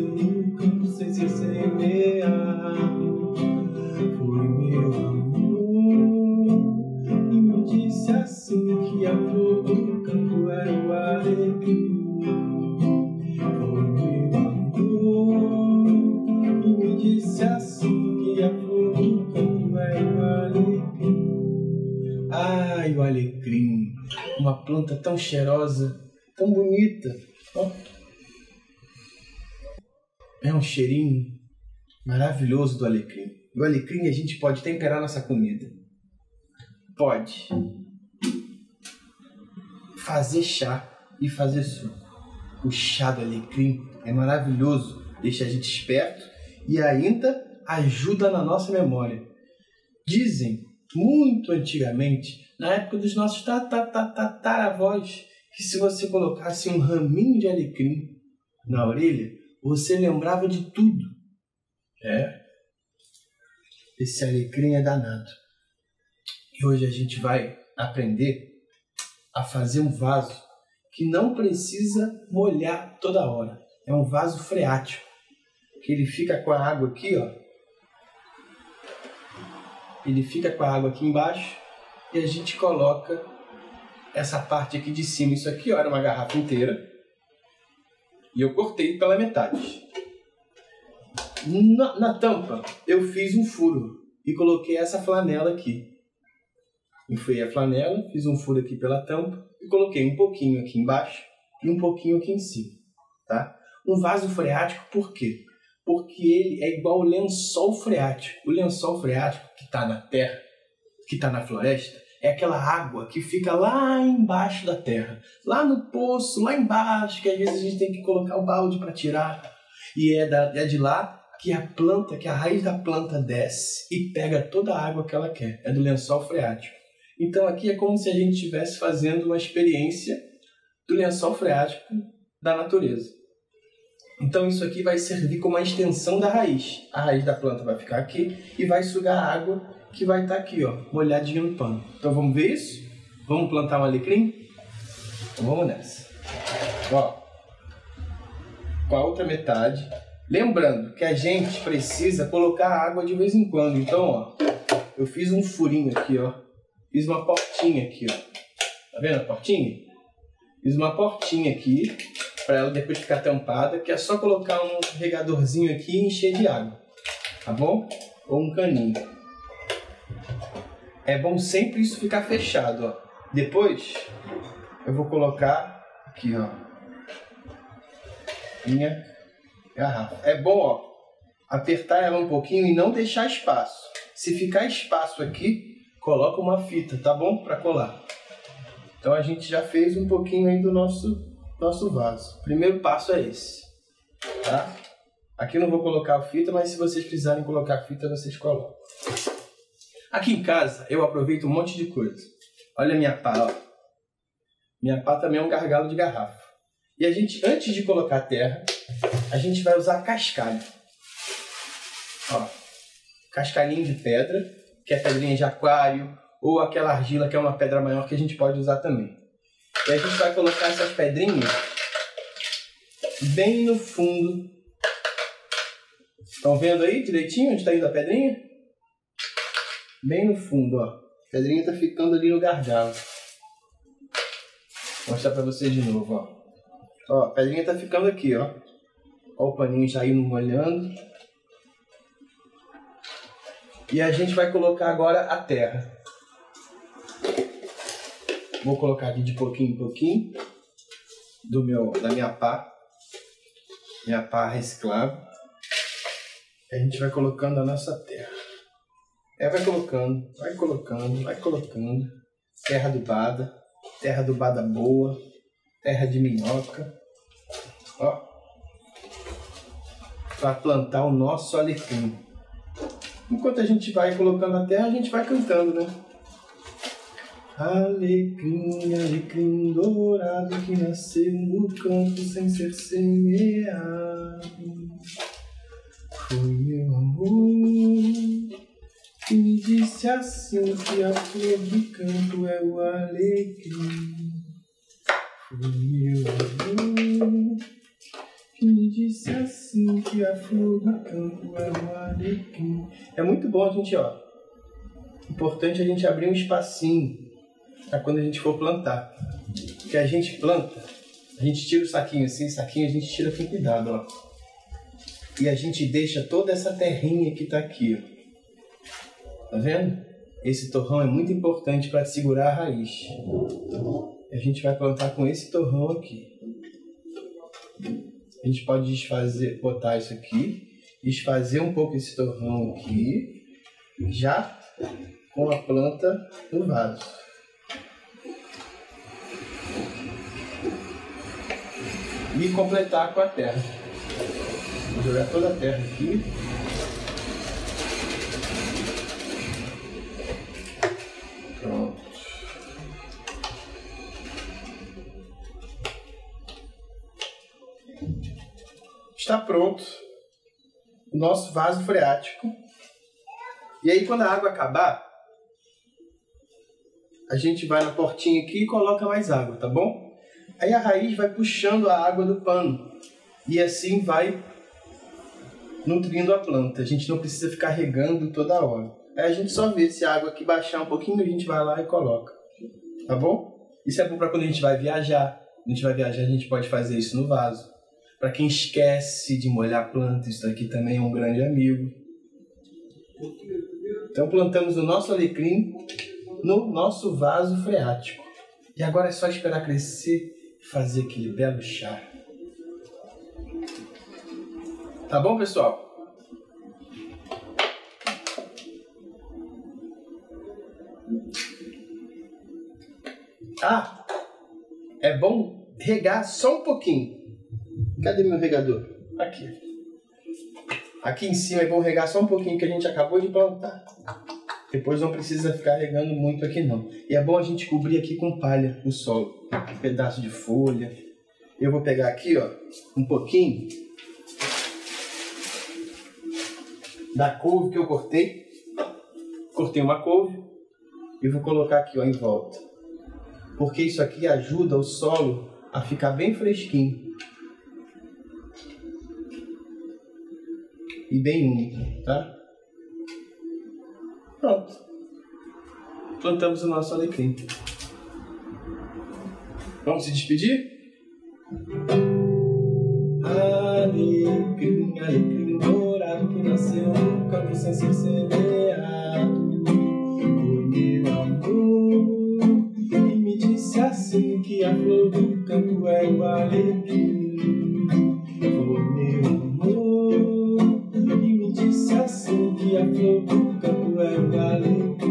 seu canto sem se semear. Foi meu amor e me disse assim que a flor do campo era o alegria. disse assim que a flor do campo é o alecrim. Ai, o alecrim, uma planta tão cheirosa, tão bonita, É um cheirinho maravilhoso do alecrim. O alecrim a gente pode temperar nossa comida. Pode. Fazer chá e fazer suco. O chá do alecrim é maravilhoso, deixa a gente esperto e ainda ajuda na nossa memória. Dizem, muito antigamente, na época dos nossos tataravós, que se você colocasse um raminho de alecrim na orelha, você lembrava de tudo. É. Esse alecrim é danado. E hoje a gente vai aprender a fazer um vaso que não precisa molhar toda hora. É um vaso freático, que ele fica com a água aqui, ó. Ele fica com a água aqui embaixo e a gente coloca essa parte aqui de cima. Isso aqui, ó, era uma garrafa inteira. E eu cortei pela metade. Na, na tampa, eu fiz um furo e coloquei essa flanela aqui. Enfiei a flanela, fiz um furo aqui pela tampa e coloquei um pouquinho aqui embaixo e um pouquinho aqui em cima, tá? Um vaso freático, por quê? Porque ele é igual o lençol freático. O lençol freático que está na terra, que está na floresta, é aquela água que fica lá embaixo da terra, lá no poço, lá embaixo, que às vezes a gente tem que colocar o balde para tirar. E é, da, é de lá que a planta, que a raiz da planta desce e pega toda a água que ela quer. É do lençol freático. Então aqui é como se a gente estivesse fazendo uma experiência do lençol freático da natureza. Então isso aqui vai servir como uma extensão da raiz. A raiz da planta vai ficar aqui e vai sugar a água que vai estar aqui, ó, molhadinha no pano. Então vamos ver isso? Vamos plantar um alecrim? Então vamos nessa. Ó, com a outra metade. Lembrando que a gente precisa colocar água de vez em quando. Então, ó, eu fiz um furinho aqui, ó. Fiz uma portinha aqui, ó. Tá vendo a portinha? Fiz uma portinha aqui para ela depois ficar tampada, que é só colocar um regadorzinho aqui e encher de água, tá bom? Ou um caninho. É bom sempre isso ficar fechado, ó. Depois eu vou colocar aqui, ó, minha garrafa. É bom, ó, apertar ela um pouquinho e não deixar espaço. Se ficar espaço aqui, coloca uma fita, tá bom? Para colar. Então a gente já fez um pouquinho aí do nosso nosso vaso. Primeiro passo é esse, tá? Aqui eu não vou colocar a fita, mas se vocês precisarem colocar a fita, vocês colocam. Aqui em casa, eu aproveito um monte de coisa. Olha a minha pá, ó. Minha pá também é um gargalo de garrafa. E a gente, antes de colocar a terra, a gente vai usar cascalho. Ó, cascalhinho de pedra, que é pedrinha de aquário, ou aquela argila que é uma pedra maior que a gente pode usar também. E a gente vai colocar essas pedrinhas bem no fundo. Estão vendo aí direitinho onde está indo a pedrinha? Bem no fundo, ó. A pedrinha está ficando ali no gargalo. Vou mostrar para vocês de novo, ó. Ó, a pedrinha está ficando aqui, ó. Ó o paninho já indo molhando. E a gente vai colocar agora a terra. Vou colocar aqui de pouquinho em pouquinho do meu, da minha pá, minha pá reciclável. A gente vai colocando a nossa terra. É, vai colocando, vai colocando, vai colocando. Terra adubada, terra adubada boa, terra de minhoca. Ó, para plantar o nosso alecrim. Enquanto a gente vai colocando a terra, a gente vai cantando, né? Alecrim, alecrim dourado que nasceu no campo sem ser semeado. Foi meu amor que me disse assim que a flor do campo é o alecrim. Foi meu amor que me disse assim que a flor do campo é o alecrim. É muito bom a gente, ó. Importante a gente abrir um espacinho para quando a gente for plantar. Porque a gente planta, a gente tira o saquinho assim, saquinho a gente tira com cuidado, ó. E a gente deixa toda essa terrinha que tá aqui, ó. Tá vendo? Esse torrão é muito importante para segurar a raiz. A gente vai plantar com esse torrão aqui. A gente pode desfazer, botar isso aqui, desfazer um pouco esse torrão aqui, já com a planta no vaso. E completar com a terra. Vou jogar toda a terra aqui. Está pronto o nosso vaso freático. E aí quando a água acabar, a gente vai na portinha aqui e coloca mais água, tá bom? Aí a raiz vai puxando a água do pano e assim vai nutrindo a planta. A gente não precisa ficar regando toda hora. Aí a gente só vê se a água aqui baixar um pouquinho, a gente vai lá e coloca. Tá bom? Isso é bom para quando a gente vai viajar. A gente vai viajar, a gente pode fazer isso no vaso. Para quem esquece de molhar a planta, isso aqui também é um grande amigo. Então plantamos o nosso alecrim no nosso vaso freático. E agora é só esperar crescer e fazer aquele belo chá. Tá bom, pessoal? Ah, é bom regar só um pouquinho. Cadê meu regador? Aqui. Aqui em cima é bom regar só um pouquinho que a gente acabou de plantar. Depois não precisa ficar regando muito aqui não. E é bom a gente cobrir aqui com palha o solo. Um pedaço de folha. Eu vou pegar aqui, ó, um pouquinho da couve que eu cortei. Cortei uma couve e vou colocar aqui, ó, em volta. Porque isso aqui ajuda o solo a ficar bem fresquinho. E bem úmido, tá? Pronto. Plantamos o nosso alecrim. Vamos se despedir? Alecrim, alecrim dourado que nasceu campo sem ser semeado. Jeff, Luca, Puerto Rico.